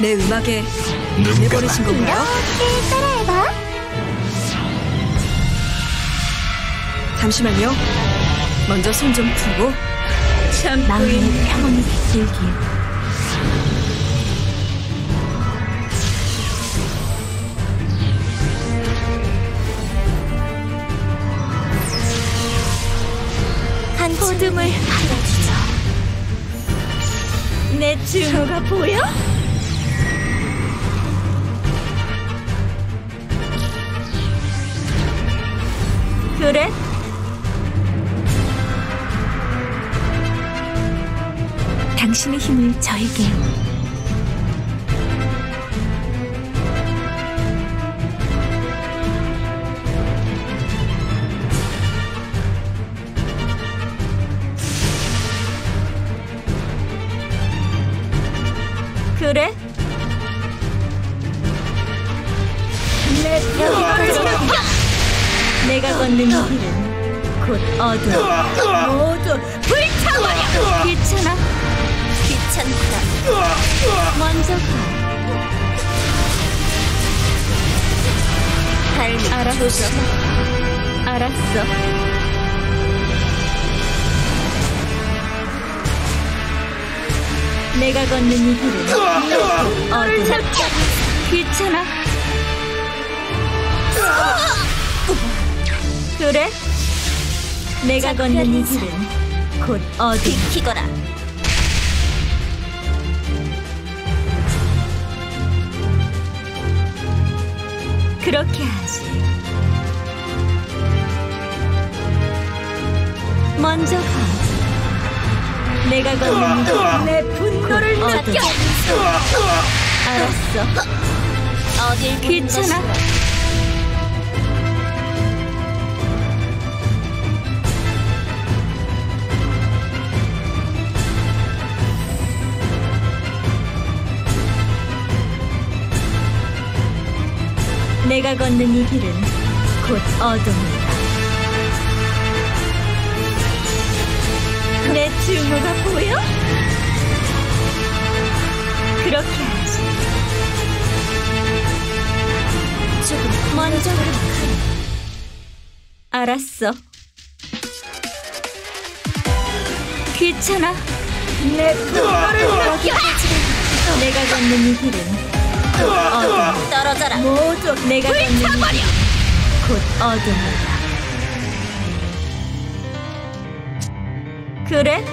내 음악에 눈 감아. 건가요? 이렇게 따라해봐. 잠시만요. 먼저 손 좀 풀고. 마음의 평온이 깃들길. 한 포듬을 알려주죠. 내 증오가 보여? 그래? 당신의 힘을 저에게 그래? 내 여기까지 내가 걷는 이 길은 곧 어둠. 모두 불타버려 귀찮아? 귀찮다. 먼저 가. 할, 알았어. 알았어. 내가 걷는 이 길은 곧 어둠. 귀찮아 그래? 내가 걷는 이 길은 곧 어둠 비키거라 그렇게 하지 먼저 가 내가 걷는 이 길은 내 분노를 느껴 알았어 어딜 귀찮아 내가 걷는 이 길은 곧 어둠이다. 내 증오가 보여? 그렇게 하지. 조금 먼저 가. 알았어. 귀찮아. 내 느껴. 내가 걷는 이 길은 곧 어둠. 떨어져라. 모두 내가 걷는 이 길은 곧 어둠이다. 그래?